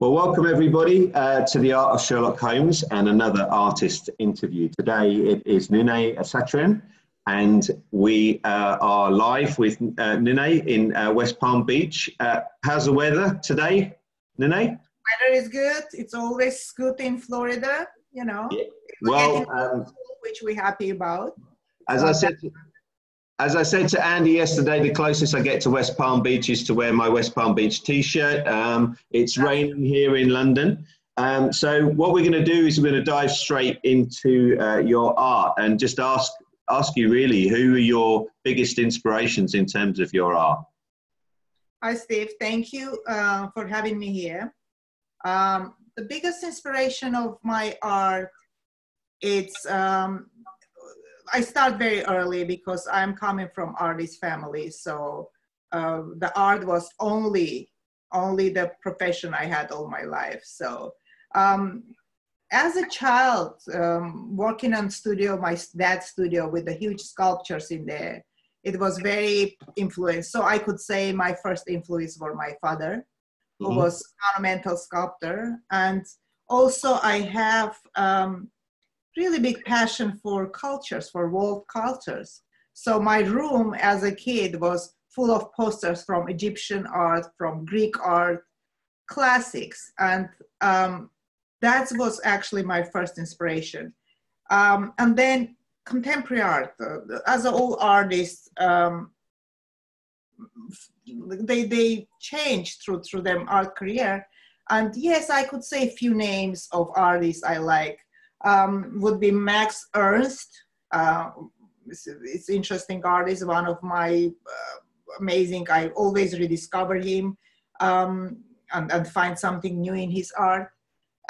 Well, welcome everybody uh, to the Art of Sherlock Holmes and another artist interview. Today it is Nune Asatryan, and we uh, are live with uh, Nune in uh, West Palm Beach. Uh, how's the weather today, Nune? Weather is good. It's always good in Florida, you know. Yeah. Well, um, which we're happy about. As I said, as I said to Andy yesterday, the closest I get to West Palm Beach is to wear my West Palm Beach t-shirt. Um, it's raining here in London. Um, so what we're going to do is we're going to dive straight into uh, your art and just ask ask you really who are your biggest inspirations in terms of your art. Hi Steve, thank you uh, for having me here. Um, the biggest inspiration of my art, it's um, I start very early because I'm coming from artist family. So uh, the art was only only the profession I had all my life. So um, as a child, um, working on studio, my dad's studio with the huge sculptures in there, it was very influenced. So I could say my first influence were my father, who mm-hmm. was monumental sculptor, and also I have um, really big passion for cultures, for world cultures. So my room as a kid was full of posters from Egyptian art, from Greek art, classics, and um, that was actually my first inspiration. Um, and then contemporary art, uh, as all artists, um, they they changed through through their art career. And yes, I could say a few names of artists I like um, would be Max Ernst. Uh, it's, it's, interesting artist, one of my uh, amazing, I always rediscover him um, and, and, find something new in his art.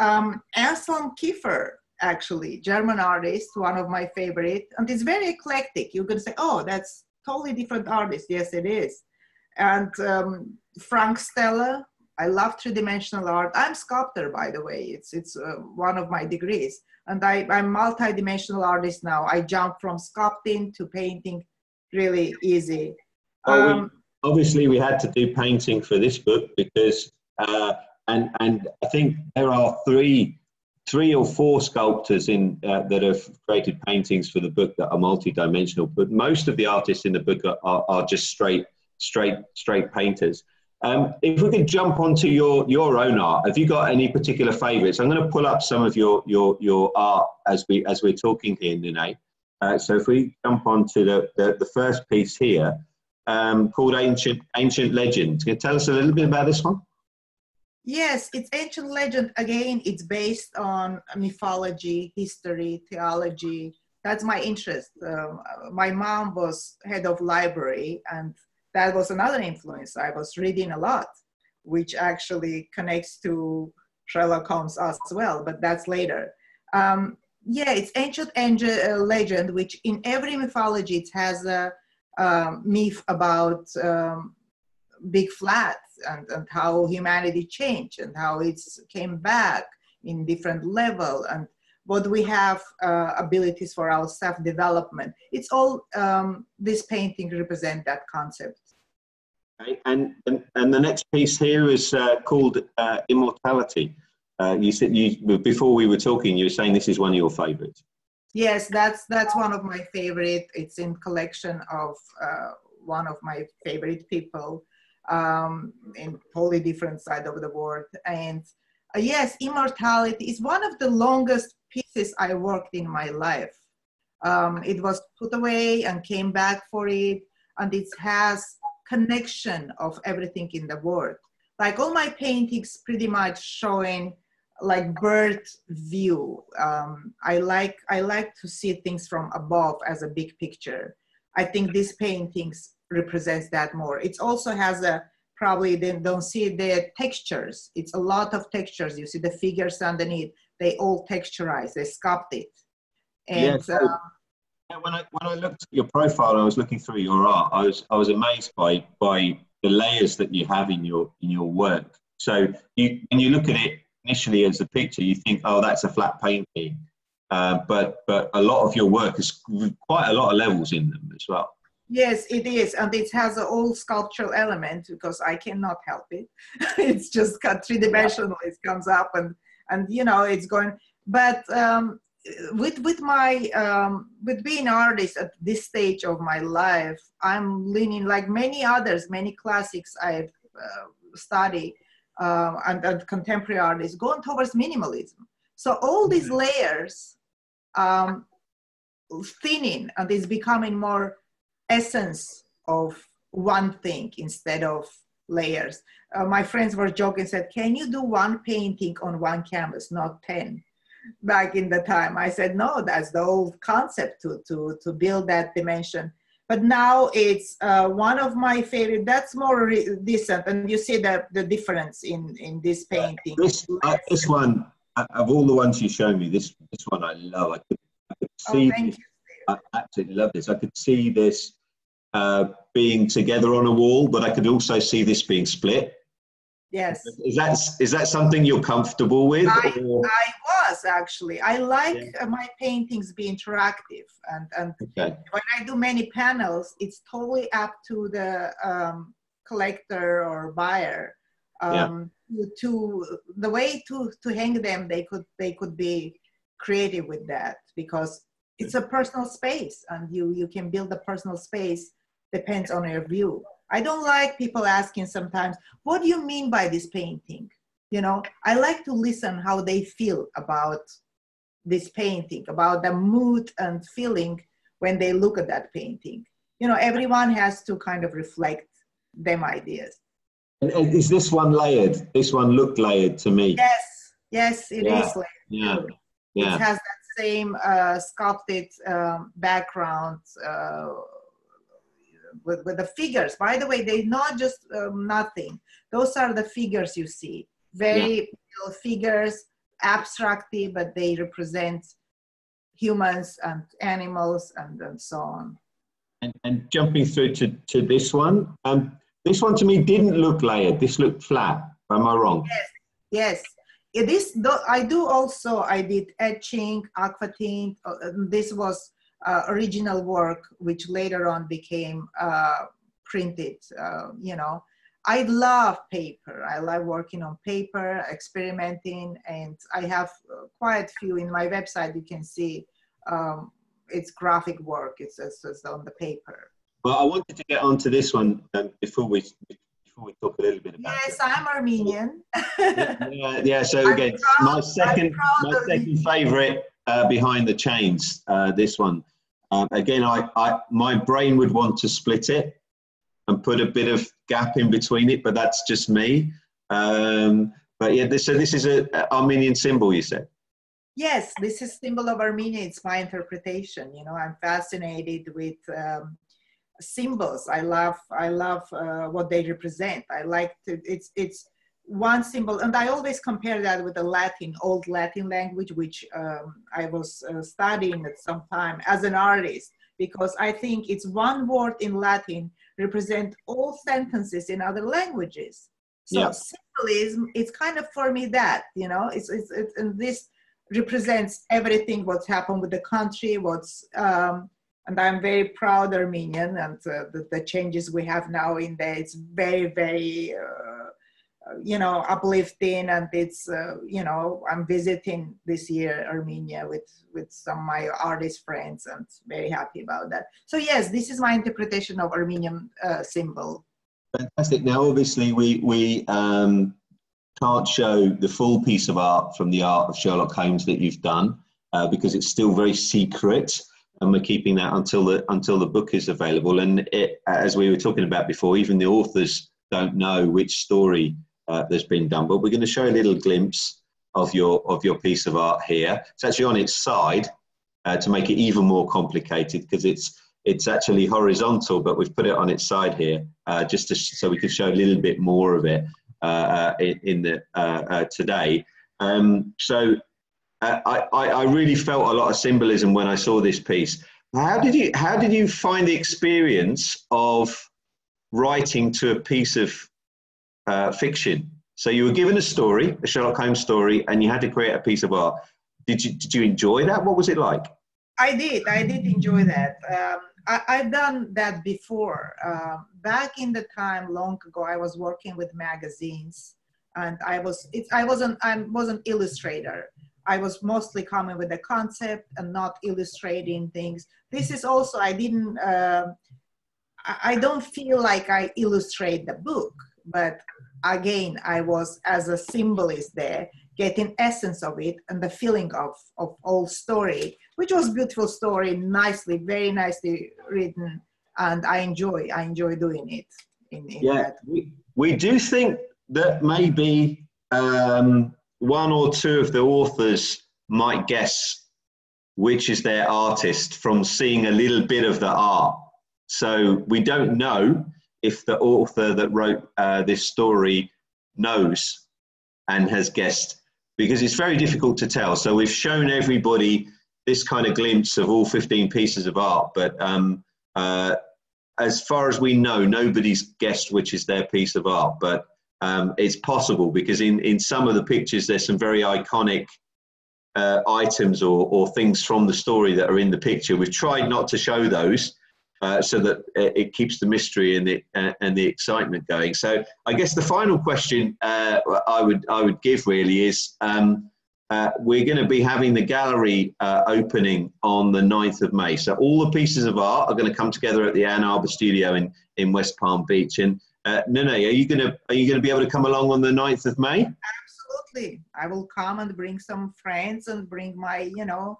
Um, Anselm Kiefer, actually, German artist, one of my favorite, and it's very eclectic. You can say, oh, that's totally different artist. Yes, it is. And um, Frank Stella, I love three-dimensional art. I'm sculptor, by the way. It's it's uh, one of my degrees and I, I'm multi-dimensional artist now. I jump from sculpting to painting really easy. Oh, um, we, obviously, we had to do painting for this book because, uh, and and I think there are three, three or four sculptors in uh, that have created paintings for the book that are multi-dimensional. But most of the artists in the book are, are, are just straight, straight, straight painters. Um, if we could jump onto your, your own art, have you got any particular favourites? I'm going to pull up some of your, your, your art as, we, as we're talking here, Nune. Uh, so if we jump onto the, the, the first piece here, um, called Ancient, Ancient Legend. Can you tell us a little bit about this one? Yes, it's ancient legend. Again, it's based on mythology, history, theology. That's my interest. Um, my mom was head of library, and that was another influence. I was reading a lot, which actually connects to Sherlock Holmes as well, but that's later. Um, yeah, it's ancient angel, uh, legend, which in every mythology it has a um, myth about um, big flat and, and how humanity changed and how it came back in different level and what we have uh, abilities for our self-development. It's all, um, this painting represent that concept. Okay. And, and, and the next piece here is uh, called uh, Immortality. Uh, you said you before we were talking, you were saying this is one of your favorites. Yes, that's that's one of my favorite. It's in collection of uh, one of my favorite people um, in totally different side of the world. And uh, yes, Immortality is one of the longest pieces I worked in my life. Um, it was put away and came back for it, and it has connection of everything in the world. Like all my paintings pretty much showing like bird view. Um, I like I like to see things from above as a big picture. I think these paintings represents that more. It also has a probably they don't see the textures. It's a lot of textures. You see the figures underneath. They all texturize. They sculpt it. And yes. Uh, when I when I looked at your profile, I was looking through your art. I was I was amazed by by the layers that you have in your in your work. So you when you look at it initially as a picture, you think, oh, that's a flat painting. Uh, but but a lot of your work has quite a lot of levels in them as well. Yes, it is, and it has an old sculptural element because I cannot help it. it's just got three dimensional. It comes up and and you know it's going. But um, with with my um, with being artist at this stage of my life, I'm leaning like many others, many classics I've uh, studied uh, and, and, contemporary artists, going towards minimalism. So all these layers um, thinning and it's becoming more essence of one thing instead of layers. Uh, my friends were joking, said, "Can you do one painting on one canvas, not ten? Back in the time, I said, "No, that's the old concept to to to build that dimension." But now it's uh, one of my favorite. That's more re- decent, and you see the the difference in in this painting. This uh, this one of all the ones you showed me, this this one I love. I could, I could oh, see. Oh, I absolutely love this. I could see this uh, being together on a wall, but I could also see this being split. Yes. Is that is that something you're comfortable with? I, I was actually. I like yeah. my paintings be interactive, and and okay. when I do many panels, it's totally up to the um, collector or buyer. Um, yeah. to, to the way to to hang them, they could they could be creative with that because it's a personal space and you you can build a personal space depends on your view i don't like people asking sometimes what do you mean by this painting? You know i like to listen how they feel about this painting about the mood and feeling when they look at that painting. You know everyone has to kind of reflect them ideas. And is this one layered? This one looked layered to me. Yes yes it yeah. is layered yeah yeah. it has that same uh, sculpted um, background uh, with, with the figures. By the way, they're not just um, nothing. Those are the figures you see. Very yeah. figures, abstractly, but they represent humans and animals and, and so on. And, and jumping through to, to this one, um, this one to me didn't look layered. This looked flat. Am I wrong? Yes, yes it is i do also i did etching aqua tint uh, this was original work which later on became uh, printed uh, you know. I love paper. I love working on paper experimenting and i have uh, quite a few in my website. You can see um, it's graphic work. It's, it's, it's, on the paper. Well i wanted to get onto this one um, before we before we talk a little bit about yes it. i'm armenian. Yeah, yeah so again proud, my second my second favorite uh, behind the chains uh, this one um, again I, I my brain would want to split it and put a bit of gap in between it but that's just me um, but yeah this, so this is a, a armenian symbol you said yes this is symbol of armenia it's my interpretation you know i'm fascinated with um, symbols. I love I love uh, what they represent. I like to, it's it's one symbol, and I always compare that with the Latin, old Latin language, which um, I was uh, studying at some time as an artist, because I think it's one word in Latin represent all sentences in other languages. So yeah. symbolism, it's kind of for me that you know, it's it's, it's and this represents everything what's happened with the country, what's um, and I'm very proud Armenian and uh, the, the, changes we have now in there. It's very, very, uh, you know, uplifting and it's, uh, you know, I'm visiting this year Armenia with, with some of my artist friends and very happy about that. So yes, this is my interpretation of Armenian uh, symbol. Fantastic. Now, obviously we, we um, can't show the full piece of art from the art of Sherlock Holmes that you've done uh, because it's still very secret and we're keeping that until the until the book is available. And it, as we were talking about before, even the authors don't know which story uh, that's been done. But we're going to show a little glimpse of your of your piece of art here. It's actually on its side uh, to make it even more complicated because it's it's actually horizontal, but we've put it on its side here uh, just to, so we can show a little bit more of it uh, uh, in, in, the uh, today. Um, so I, I, I really felt a lot of symbolism when I saw this piece. How did you how did you find the experience of writing to a piece of uh, fiction? So you were given a story, a Sherlock Holmes story, and you had to create a piece of art. Did you did you enjoy that? What was it like? I did. I did enjoy that. Um, I, have done that before. Uh, back in the time, long ago, I was working with magazines, and I was. It, I wasn't. I was an illustrator. I was mostly coming with the concept and not illustrating things. This is also. I didn't. Uh, I don't feel like I illustrate the book, but again, I was as a symbolist there, getting essence of it and the feeling of of all story, which was beautiful story, nicely, very nicely written, and I enjoy I enjoy doing it. In, in yeah, we, we do think that maybe um, one or two of the authors might guess which is their artist from seeing a little bit of the art so we don't know if the author that wrote uh, this story knows and has guessed because it's very difficult to tell. So we've shown everybody this kind of glimpse of all 15 pieces of art, but um, uh, as far as we know, nobody's guessed which is their piece of art. But um, it's possible because in, in some of the pictures, there's some very iconic uh, items or, or things from the story that are in the picture. We've tried not to show those uh, so that it keeps the mystery and the uh, and the excitement going. So I guess the final question uh, I would I would give really is um, uh, we're going to be having the gallery uh, opening on the 9th of May. So all the pieces of art are going to come together at the Ann Arbor Studio in, in West Palm Beach. And uh, Nene, are you going to are you going to be able to come along on the 9th of May? Absolutely, I will come and bring some friends and bring my you know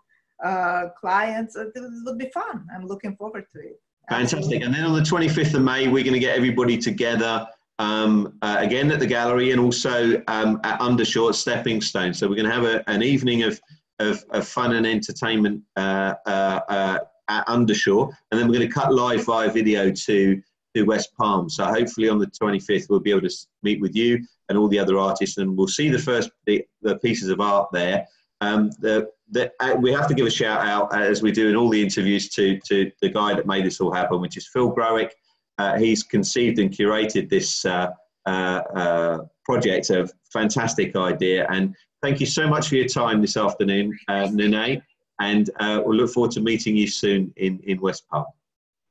clients. It will be fun. I'm looking forward to it. Fantastic. And then on the 25th of May, we're going to get everybody together um, uh, again at the gallery and also um, at Undershaw Stepping Stone. So we're going to have a, an evening of, of, of, fun and entertainment uh, uh, uh at Undershaw. And then we're going to cut live via video to, to West Palm. So hopefully on the 25th, we'll be able to meet with you and all the other artists and we'll see the first the, the pieces of art there. Um, the, the, uh, we have to give a shout out uh, as we do in all the interviews to, to the guy that made this all happen, which is Phil Growick. Uh, he's conceived and curated this uh, uh, uh, project, a fantastic idea. And thank you so much for your time this afternoon, uh, Nene. And we'll look forward to meeting you soon in, in West Palm.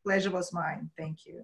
Pleasure was mine. Thank you.